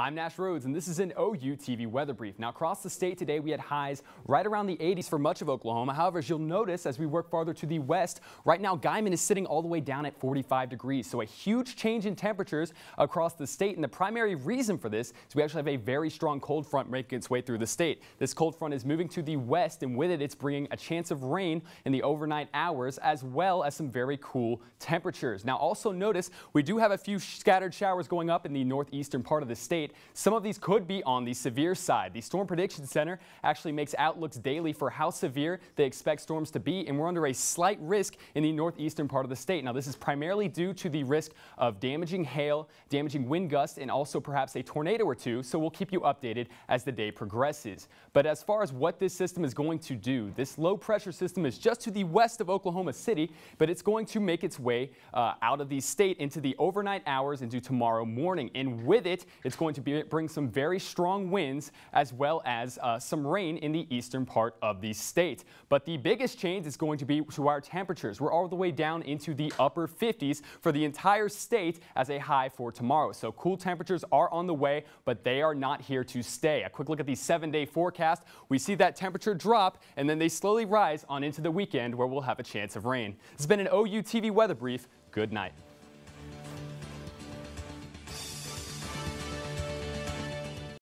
I'm Nash Rhodes, and this is an OU TV weather brief. Now, across the state today, we had highs right around the 80s for much of Oklahoma. However, as you'll notice as we work farther to the west, right now Guymon is sitting all the way down at 45 degrees. So a huge change in temperatures across the state. And the primary reason for this is we actually have a very strong cold front making its way through the state. This cold front is moving to the west, and with it, it's bringing a chance of rain in the overnight hours, as well as some very cool temperatures. Now, also notice we do have a few scattered showers going up in the northeastern part of the state. Some of these could be on the severe side. The Storm Prediction Center actually makes outlooks daily for how severe they expect storms to be, and we're under a slight risk in the northeastern part of the state. Now, this is primarily due to the risk of damaging hail, damaging wind gusts, and also perhaps a tornado or two, so we'll keep you updated as the day progresses. But as far as what this system is going to do, this low pressure system is just to the west of Oklahoma City, but it's going to make its way uh, out of the state into the overnight hours into tomorrow morning. And with it, it's going to to be, bring some very strong winds as well as uh, some rain in the eastern part of the state. But the biggest change is going to be to our temperatures. We're all the way down into the upper 50s for the entire state as a high for tomorrow. So cool temperatures are on the way, but they are not here to stay. A quick look at the seven day forecast. We see that temperature drop and then they slowly rise on into the weekend where we'll have a chance of rain. This has been an OU TV weather brief. Good night.